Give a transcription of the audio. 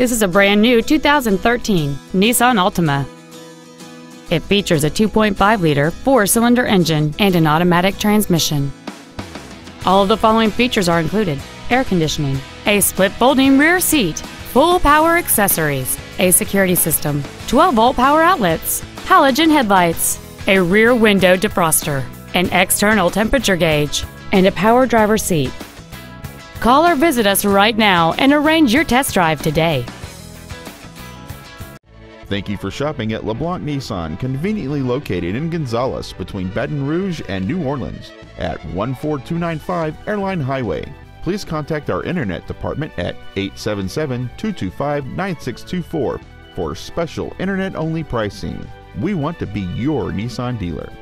This is a brand new 2013 Nissan Altima. It features a 2.5-liter four-cylinder engine and an automatic transmission. All of the following features are included. Air conditioning, a split folding rear seat, full power accessories, a security system, 12-volt power outlets, halogen headlights, a rear window defroster, an external temperature gauge, and a power driver seat. Call or visit us right now and arrange your test drive today. Thank you for shopping at LeBlanc Nissan, conveniently located in Gonzales between Baton Rouge and New Orleans at 14295 Airline Highway. Please contact our internet department at 877 225 9624 for special internet only pricing. We want to be your Nissan dealer.